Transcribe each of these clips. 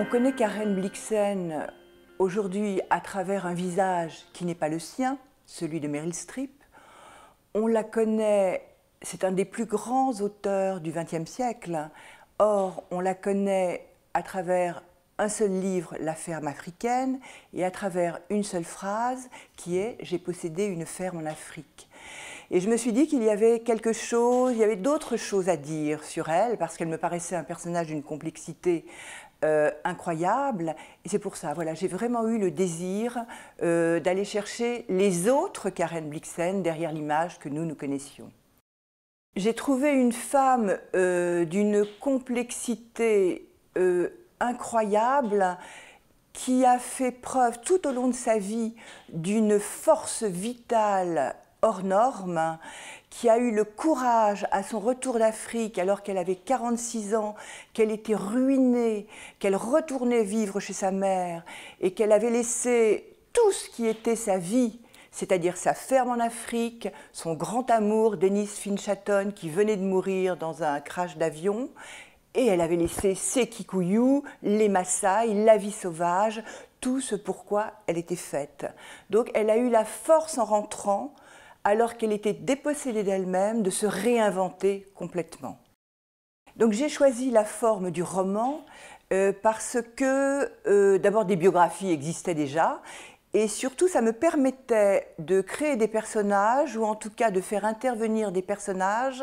On connaît Karen Blixen aujourd'hui à travers un visage qui n'est pas le sien, celui de Meryl Streep. On la connaît, c'est un des plus grands auteurs du XXe siècle. Or, on la connaît à travers un seul livre, La ferme africaine, et à travers une seule phrase qui est J'ai possédé une ferme en Afrique. Et je me suis dit qu'il y avait quelque chose, il y avait d'autres choses à dire sur elle, parce qu'elle me paraissait un personnage d'une complexité euh, incroyable. Et c'est pour ça, voilà, j'ai vraiment eu le désir euh, d'aller chercher les autres Karen Blixen derrière l'image que nous nous connaissions. J'ai trouvé une femme euh, d'une complexité incroyable qui a fait preuve tout au long de sa vie d'une force vitale hors norme, qui a eu le courage à son retour d'Afrique alors qu'elle avait 46 ans, qu'elle était ruinée, qu'elle retournait vivre chez sa mère et qu'elle avait laissé tout ce qui était sa vie, c'est-à-dire sa ferme en Afrique, son grand amour, Denis Finchaton, qui venait de mourir dans un crash d'avion, et elle avait laissé ses kikuyus, les Maasai, la vie sauvage, tout ce pourquoi elle était faite. Donc elle a eu la force en rentrant alors qu'elle était dépossédée d'elle-même, de se réinventer complètement. Donc j'ai choisi la forme du roman euh, parce que euh, d'abord des biographies existaient déjà et surtout ça me permettait de créer des personnages ou en tout cas de faire intervenir des personnages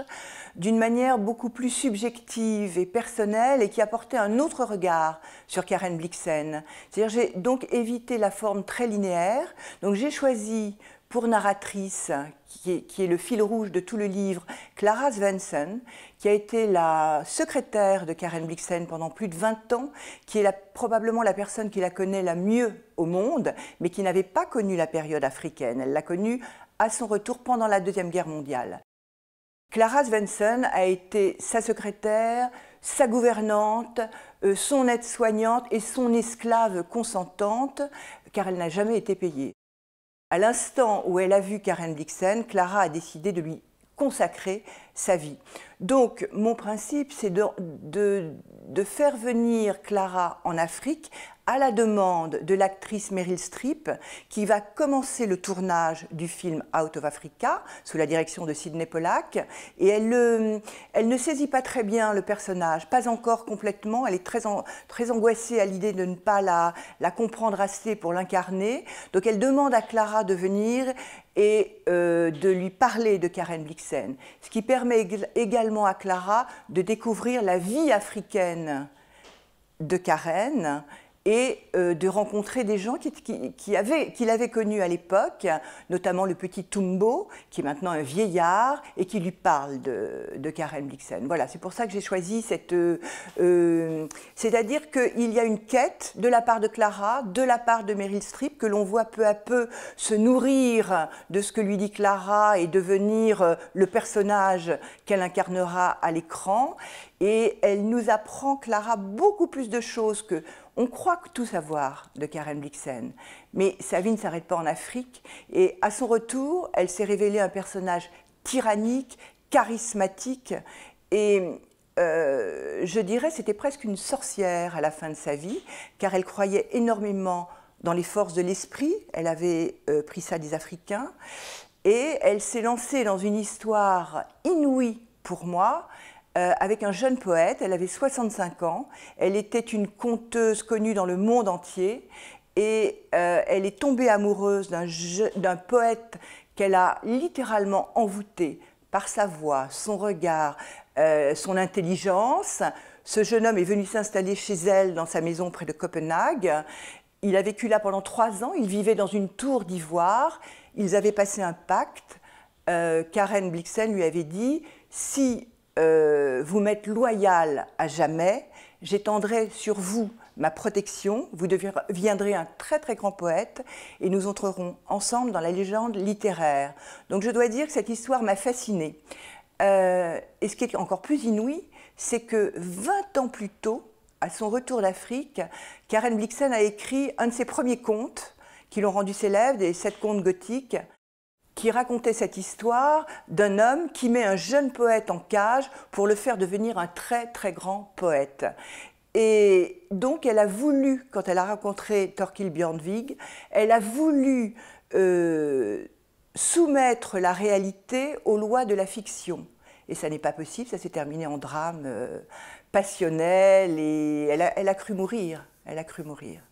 d'une manière beaucoup plus subjective et personnelle et qui apportait un autre regard sur Karen Blixen. C'est-à-dire j'ai donc évité la forme très linéaire. Donc j'ai choisi pour narratrice, qui est, le fil rouge de tout le livre, Clara Svensson, qui a été la secrétaire de Karen Blixen pendant plus de 20 ans, qui est probablement la personne qui la connaît la mieux au monde, mais qui n'avait pas connu la période africaine. Elle l'a connue à son retour pendant la Deuxième Guerre mondiale. Clara Svensson a été sa secrétaire, sa gouvernante, euh, son aide-soignante et son esclave consentante, car elle n'a jamais été payée. À l'instant où elle a vu Karen Blixen, Clara a décidé de lui consacrer sa vie. Donc mon principe, c'est de, de, faire venir Clara en Afrique à la demande de l'actrice Meryl Streep, qui va commencer le tournage du film Out of Africa, sous la direction de Sidney Pollack. Et elle, elle ne saisit pas très bien le personnage, pas encore complètement. Elle est très, très angoissée à l'idée de ne pas la, la comprendre assez pour l'incarner. Donc elle demande à Clara de venir et euh, de lui parler de Karen Blixen, ce qui permet également à Clara de découvrir la vie africaine de Karen et euh, de rencontrer des gens qu'il qui, avait, avait connus à l'époque, notamment le petit Tumbo, qui est maintenant un vieillard, et qui lui parle de, Karen Blixen. Voilà, c'est pour ça que j'ai choisi cette... Euh, euh, c'est-à-dire qu'il y a une quête de la part de Clara, de la part de Meryl Streep, que l'on voit peu à peu se nourrir de ce que lui dit Clara et devenir le personnage qu'elle incarnera à l'écran. Et elle nous apprend, Clara, beaucoup plus de choses que on croit tout savoir de Karen Blixen, mais sa vie ne s'arrête pas en Afrique. Et à son retour, elle s'est révélée un personnage tyrannique, charismatique et euh, je dirais c'était presque une sorcière à la fin de sa vie, car elle croyait énormément dans les forces de l'esprit. Elle avait euh, pris ça des Africains et elle s'est lancée dans une histoire inouïe pour moi euh, avec un jeune poète. Elle avait 65 ans. Elle était une conteuse connue dans le monde entier. Et euh, elle est tombée amoureuse d'un poète qu'elle a littéralement envoûté par sa voix, son regard, euh, son intelligence. Ce jeune homme est venu s'installer chez elle dans sa maison près de Copenhague. Il a vécu là pendant trois ans. Il vivait dans une tour d'ivoire. Ils avaient passé un pacte. Karen Blixen lui avait dit si euh, vous m'êtes loyal à jamais, j'étendrai sur vous ma protection, vous deviendrez un très très grand poète et nous entrerons ensemble dans la légende littéraire. Donc je dois dire que cette histoire m'a fascinée. Euh, et ce qui est encore plus inouï, c'est que 20 ans plus tôt, à son retour d'Afrique, Karen Blixen a écrit un de ses premiers contes qui l'ont rendu célèbre, des sept contes gothiques, qui racontait cette histoire d'un homme qui met un jeune poète en cage pour le faire devenir un très très grand poète. Et donc, elle a voulu, quand elle a rencontré Torquil Björnvig, elle a voulu euh, soumettre la réalité aux lois de la fiction. Et ça n'est pas possible, ça s'est terminé en drame euh, passionnel et elle a, cru mourir. Elle a cru mourir.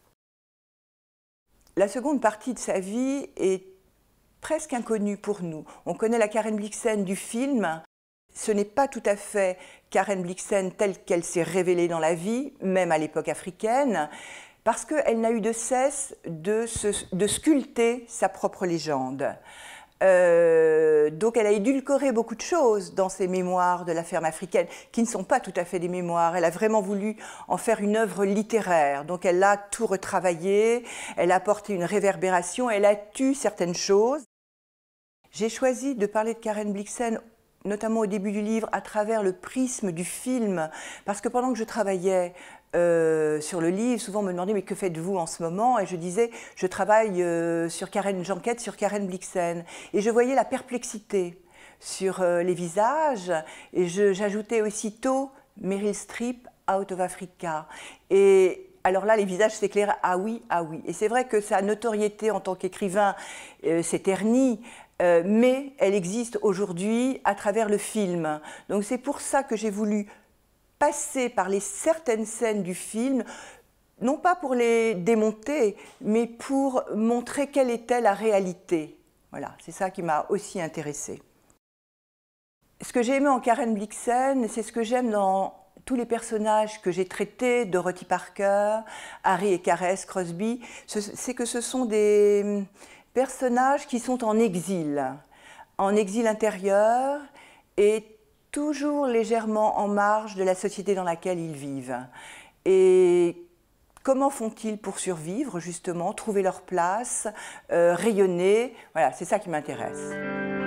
La seconde partie de sa vie est presque inconnue pour nous. On connaît la Karen Blixen du film. Ce n'est pas tout à fait Karen Blixen telle qu'elle s'est révélée dans la vie, même à l'époque africaine, parce qu'elle n'a eu de cesse de, sculpter sa propre légende. Euh, donc elle a édulcoré beaucoup de choses dans ses mémoires de la ferme africaine, qui ne sont pas tout à fait des mémoires. Elle a vraiment voulu en faire une œuvre littéraire. Donc elle a tout retravaillé, elle a apporté une réverbération, elle a tué certaines choses. J'ai choisi de parler de Karen Blixen notamment au début du livre, à travers le prisme du film, parce que pendant que je travaillais euh, sur le livre, souvent on me demandait mais que faites-vous en ce moment? Et je disais je travaille euh, sur Karen, j'enquête sur Karen Blixen, et je voyais la perplexité sur euh, les visages, et j'ajoutais aussitôt Meryl Streep, Out of Africa, et alors là, les visages s'éclairent, ah oui, ah oui. Et c'est vrai que sa notoriété en tant qu'écrivain s'est ternie, mais elle existe aujourd'hui à travers le film. Donc c'est pour ça que j'ai voulu passer par les certaines scènes du film, non pas pour les démonter, mais pour montrer quelle était la réalité. Voilà, c'est ça qui m'a aussi intéressée. Ce que j'ai aimé en Karen Blixen, c'est ce que j'aime dans tous les personnages que j'ai traités, Dorothy Parker, Harry et Caress Crosby, c'est que ce sont des personnages qui sont en exil, en exil intérieur et toujours légèrement en marge de la société dans laquelle ils vivent. Et comment font-ils pour survivre, justement, trouver leur place, euh, rayonner? Voilà, c'est ça qui m'intéresse.